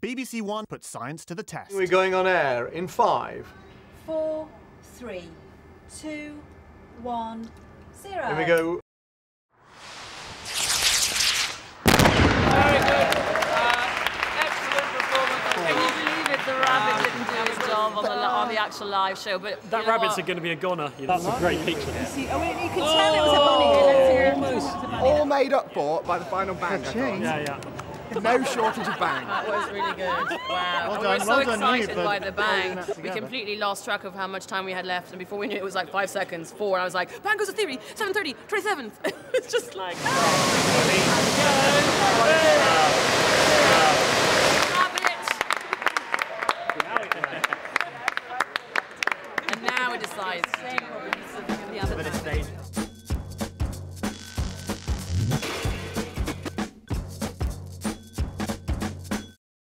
BBC One put science to the test. We're going on air in five. Four, three, two, one, zero. Here we go. Very good. Uh, excellent performance. Can you believe it? The rabbit didn't do his job on the, on the actual live show. But That you know rabbit's what? going to be a goner. You know, that's a great picture. See, oh, you can tell it was a bunny. Let's hear it. Almost. all made up for by the final bang. Yeah, yeah no shortage of bang. That was really good. Wow. Well done, we're well so excited you, by the bang. We completely lost track of how much time we had left, and before we knew it, it was like five seconds, four, and I was like, bang goes to theory, 7.30, it's just like... Oh. Now it decides.